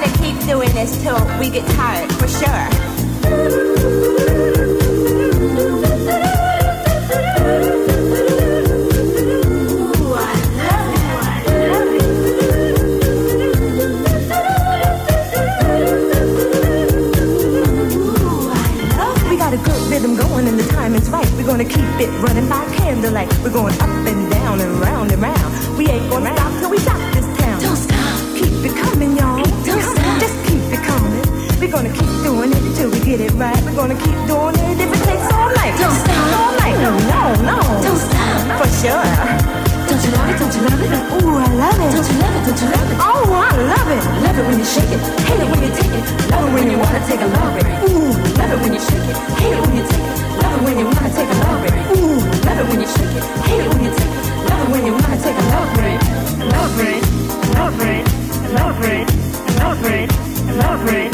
gonna keep doing this till we get tired, for sure. rhythm going and the time is right. We're gonna keep it running by candlelight. We're going up and down and round and round. We ain't gonna stop till we stop. gonna keep doing it till we get it right. We're gonna keep doing it if it takes all night. Don't stop. All night. No, no, no. Don't stop. For sure. Don't you love it? Don't you love it? Ooh, I love it. Don't you love it? Don't you love it? Oh, I love it. Love it when you shake it. Hate it when you take it. Love it when you wanna take a love break. Ooh, love it when you shake it. Hate it when you take it. Love it when you wanna take a love break. Ooh, love it when you shake it. Hate it when you take it. Love it when you wanna take a love break. Love break. Love break. Love break. Love break. Love break. Love break.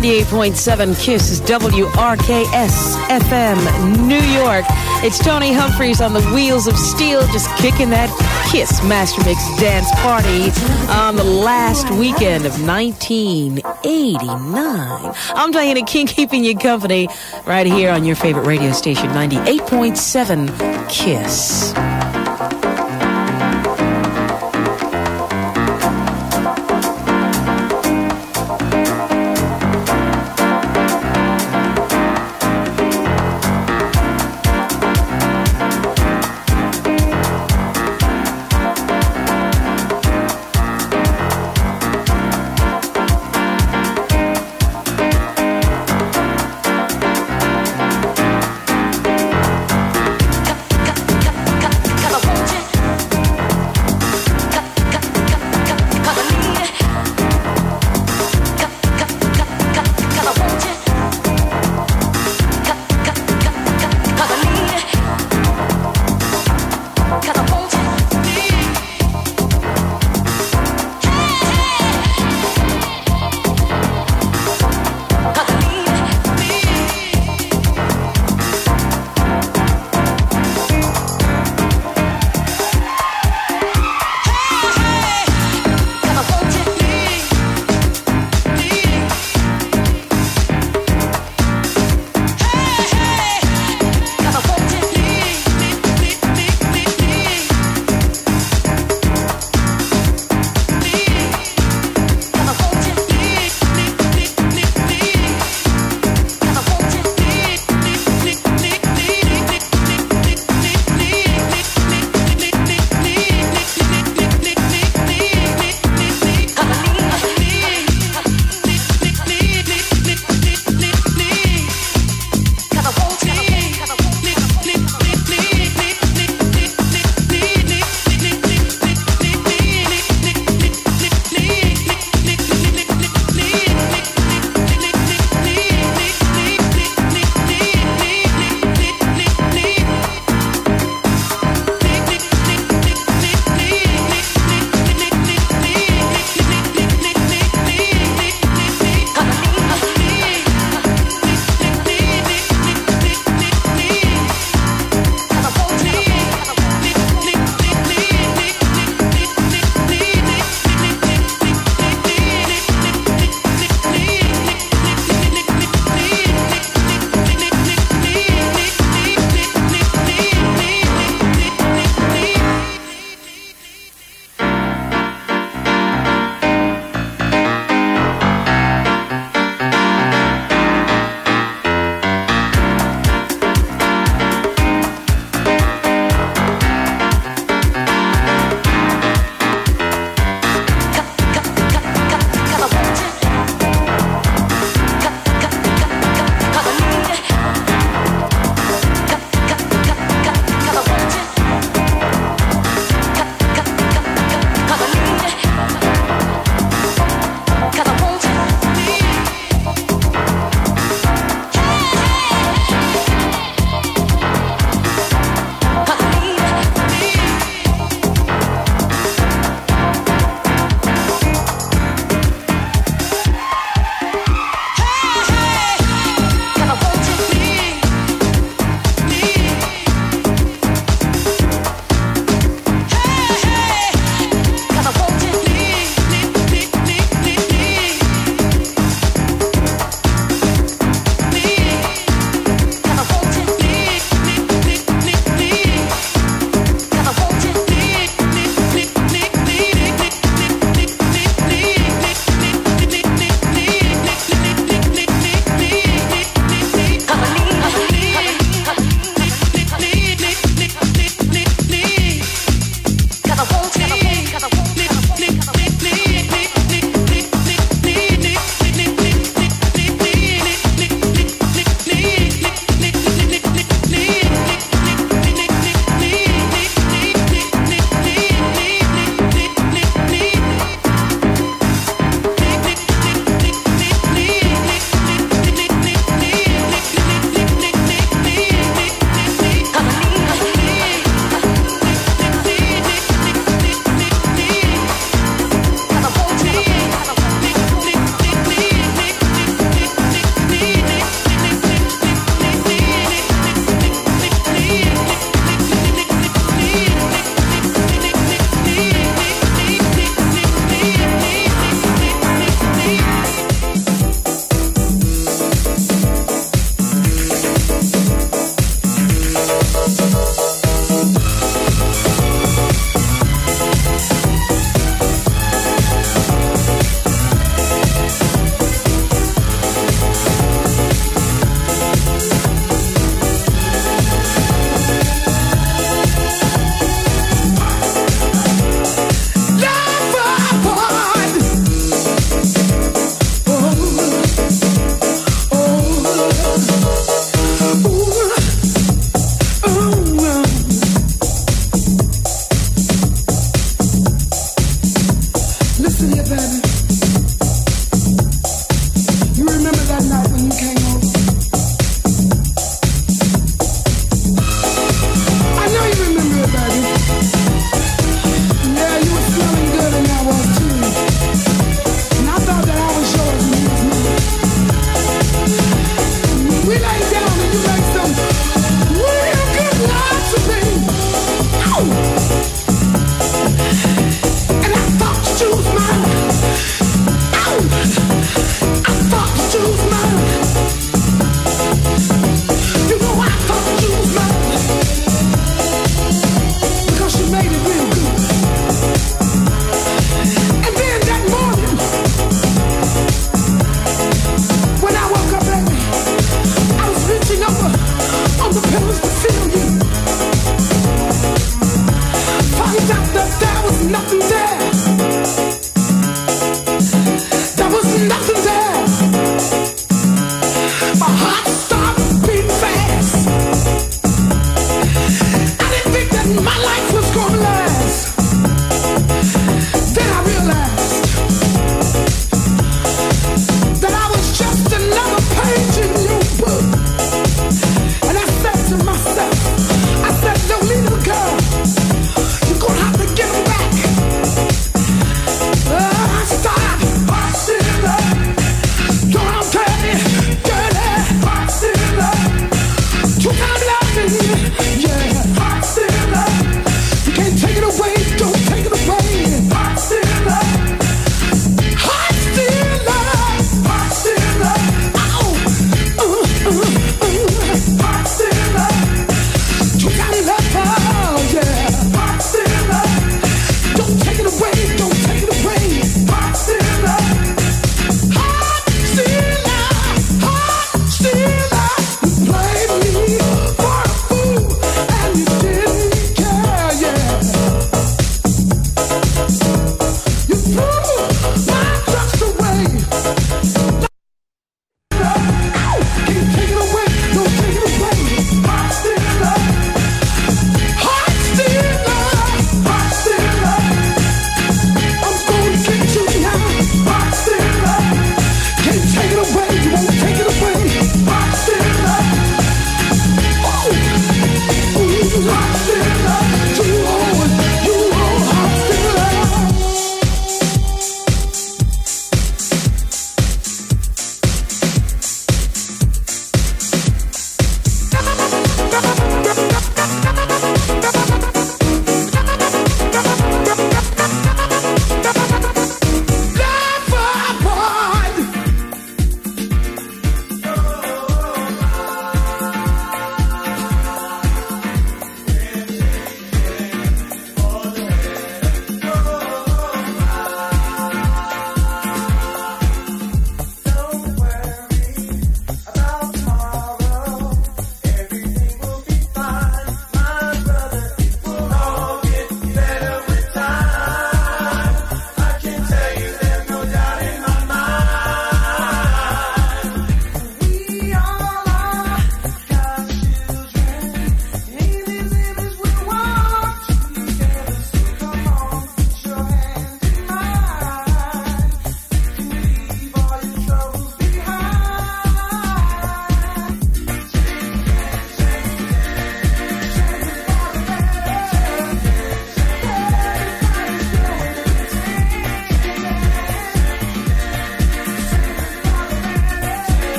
98.7 KISS is WRKS FM, New York. It's Tony Humphries on the wheels of steel, just kicking that KISS Master Mix dance party on the last weekend of 1989. I'm Diana King, keeping you company right here on your favorite radio station, 98.7 KISS.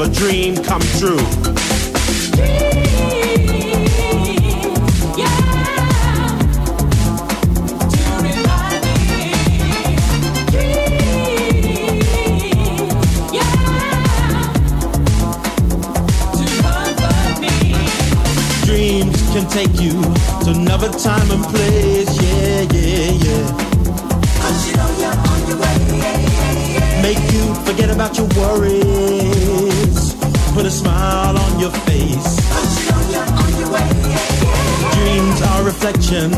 Of a dream come true. Dreams can take you to another time and place. Yeah, yeah, yeah. Cause you know you're on your way. Make you forget about your worries. Put a smile on your face. Dreams are reflection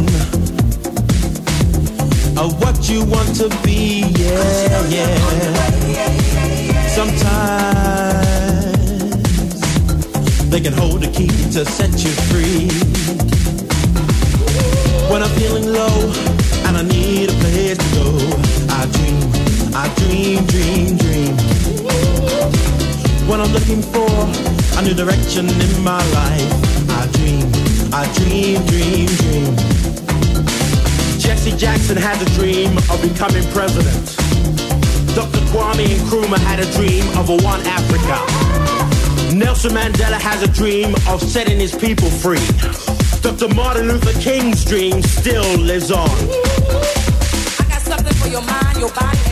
of what you want to be. Yeah, yeah. Sometimes they can hold the key to set you free. When I'm feeling low and I need a place to go, I dream, I dream, dream, dream. When I'm looking for a new direction in my life, I dream, I dream, dream, dream. Jesse Jackson had a dream of becoming president. Dr. Kwame Nkrumah had a dream of a one Africa. Nelson Mandela has a dream of setting his people free. Dr. Martin Luther King's dream still lives on. I got something for your mind, your body,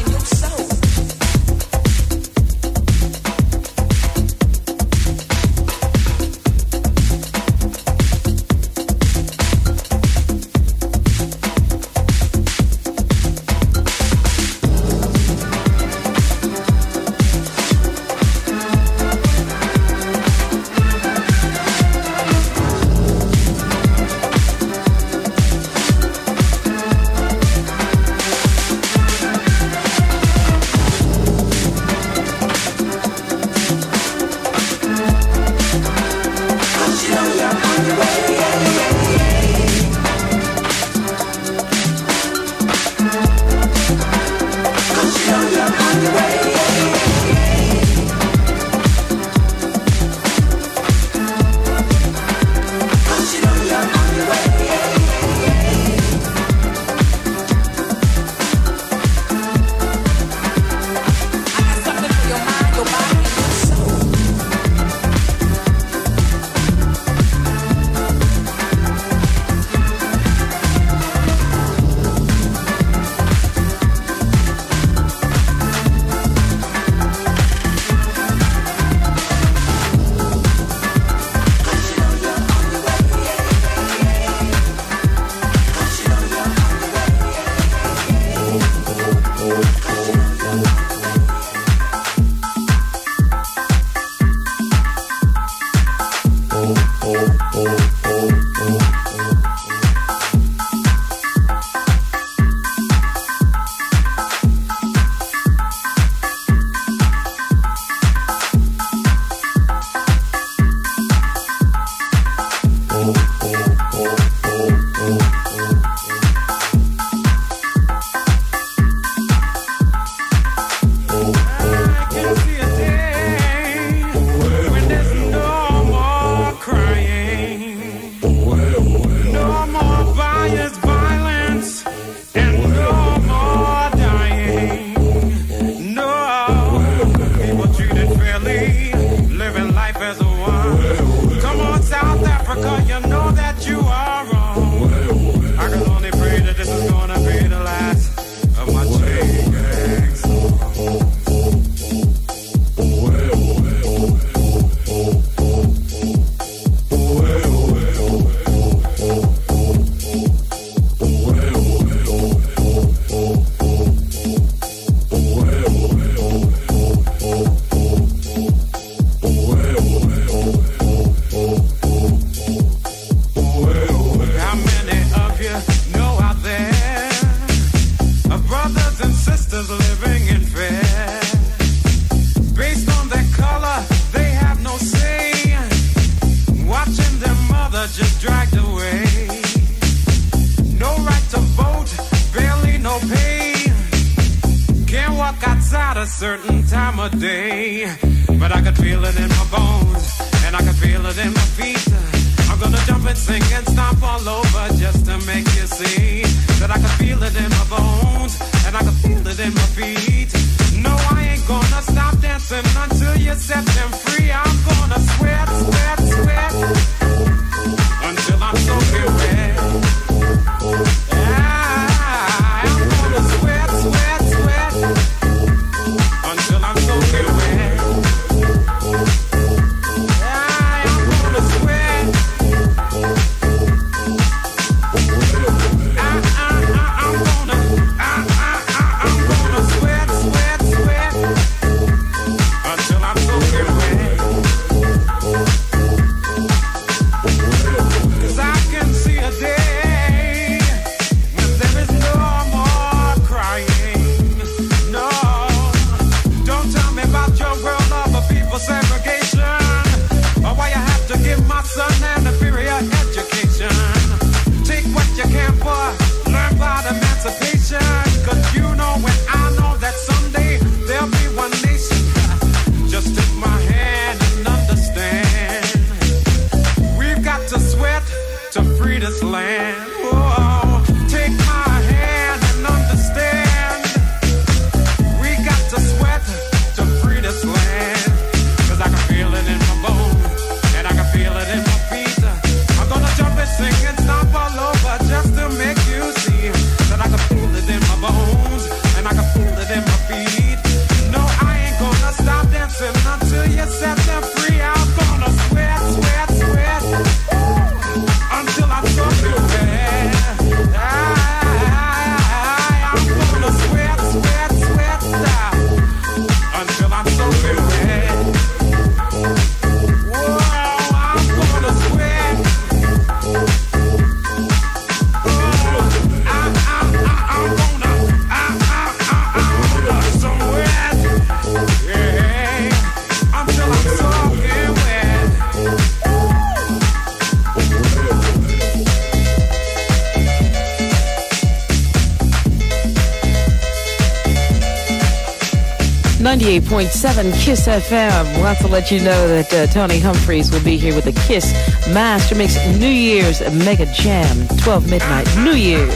98.7 Kiss FM. Want to let you know that uh, Tony Humphries will be here with a Kiss Master Mix New Year's Mega Jam, 12 midnight, New Year's,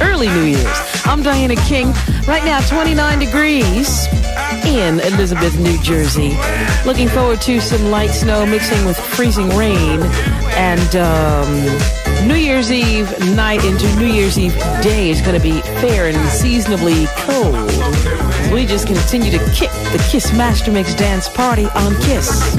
early New Year's. I'm Diana King. Right now, 29 degrees in Elizabeth, New Jersey. Looking forward to some light snow mixing with freezing rain and um, New Year's Eve night into New Year's Eve day is going to be fair and seasonably cold. We just continue to kick the Kiss Master Mix Dance Party on Kiss.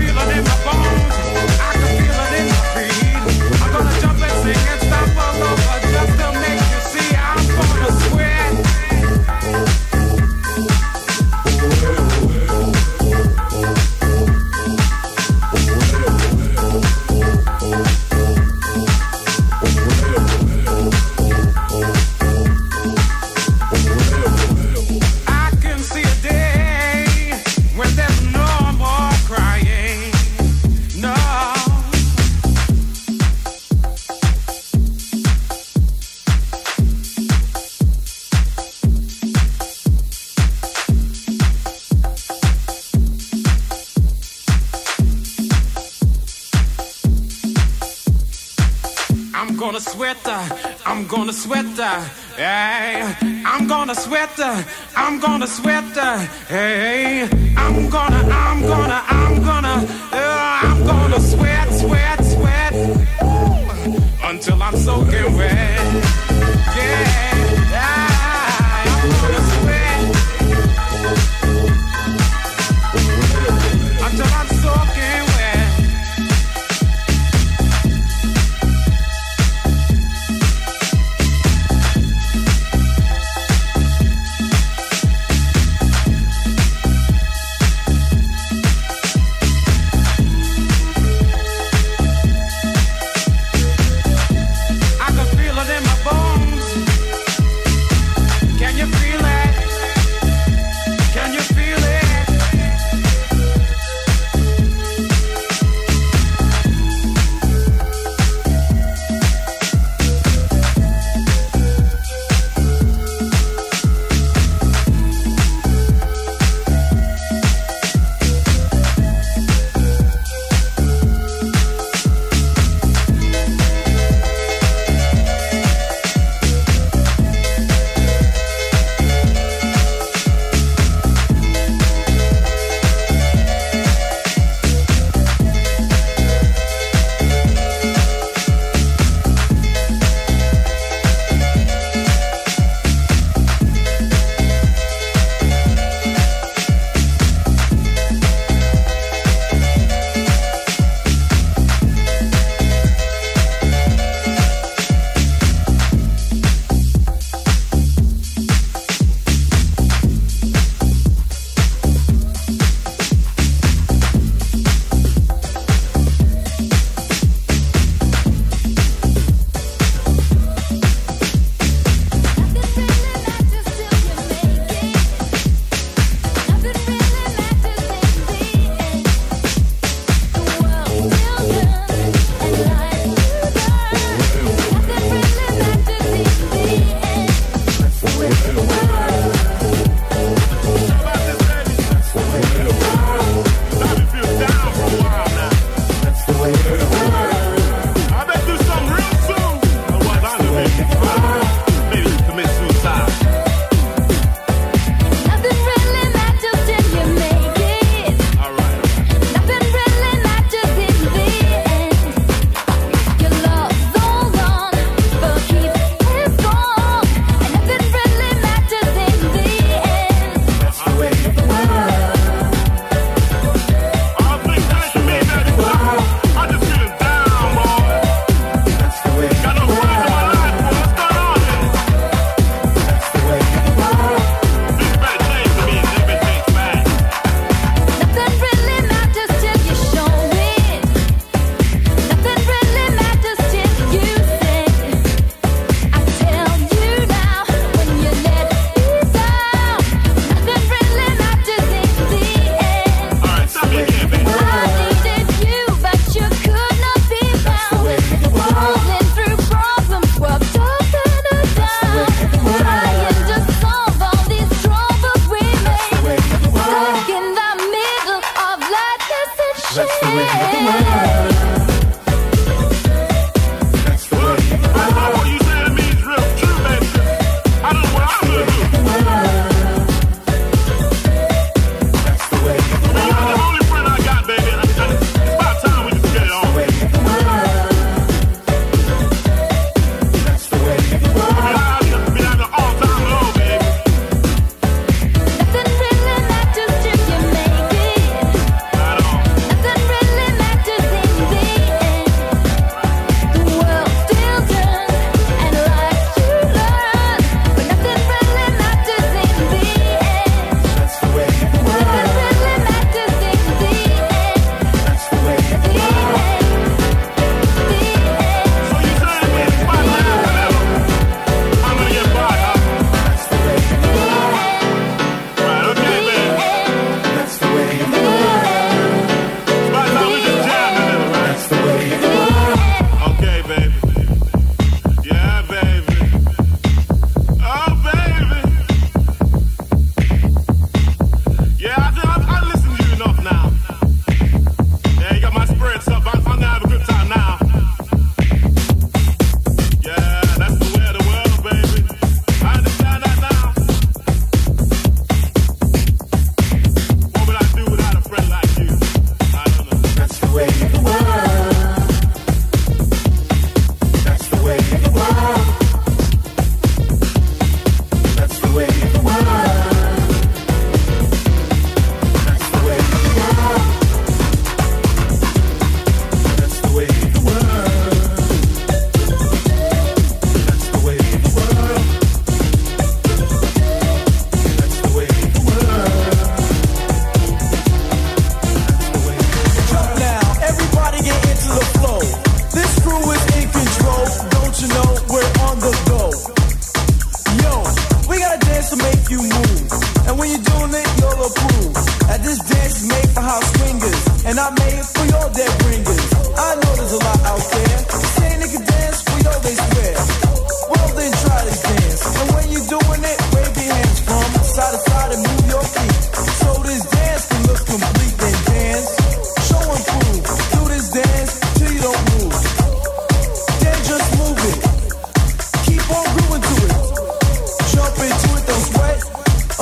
Hey, I'm gonna sweat, I'm gonna sweat, hey, I'm gonna, I'm gonna.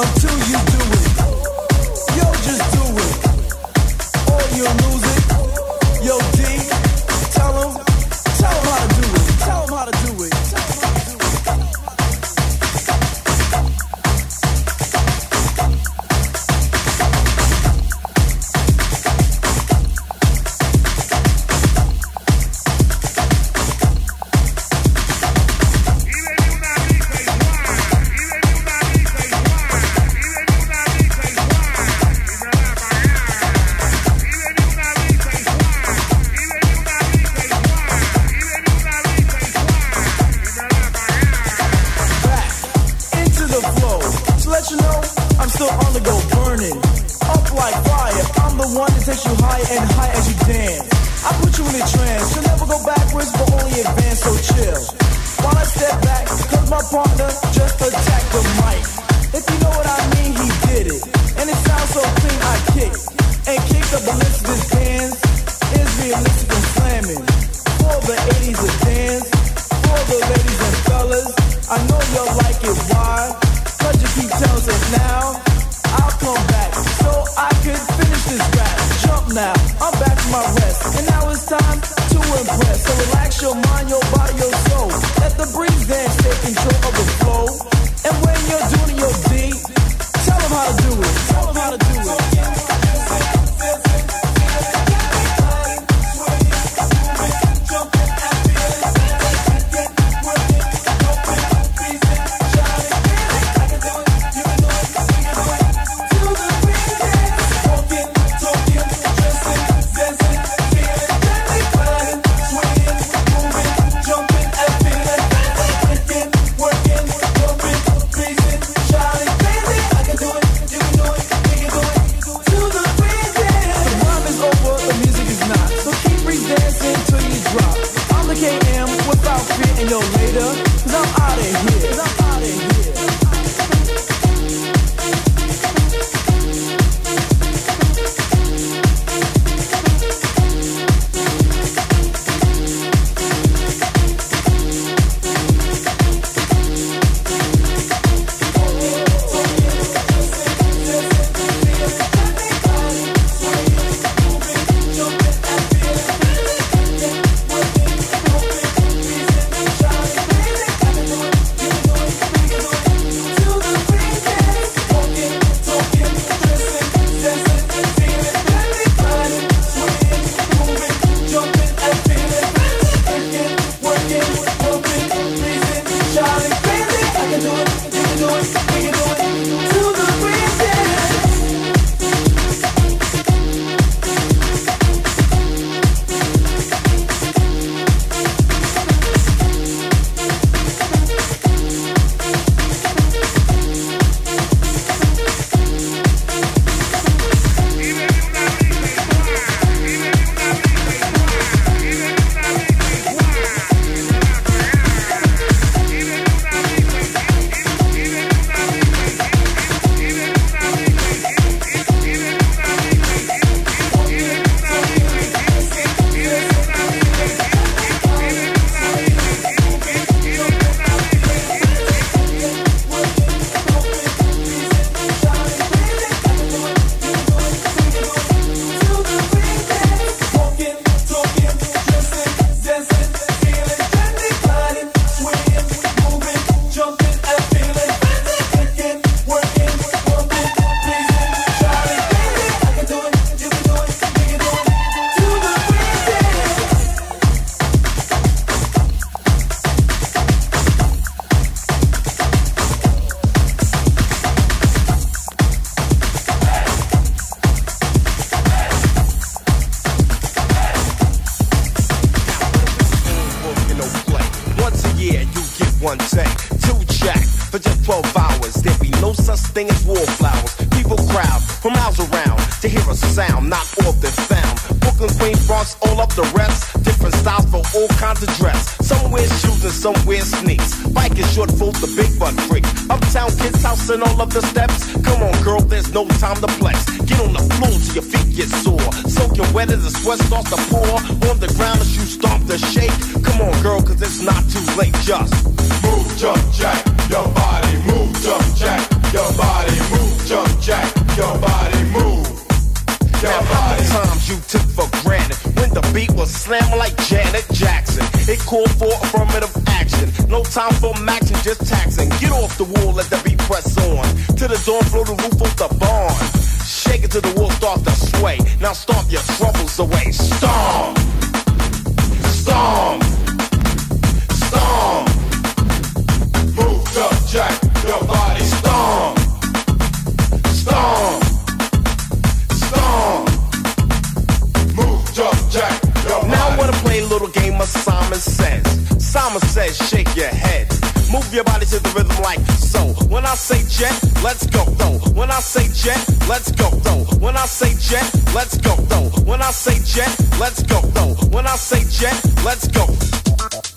Working jet. Let's go.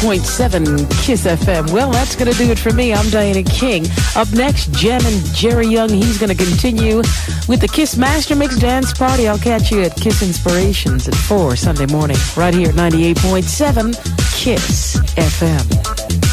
102.7 Kiss FM. Well, that's going to do it for me. I'm Diana King. Up next, Jen and Jerry Young. He's going to continue with the Kiss Master Mix Dance Party. I'll catch you at Kiss Inspirations at 4 Sunday morning, right here at 98.7 Kiss FM.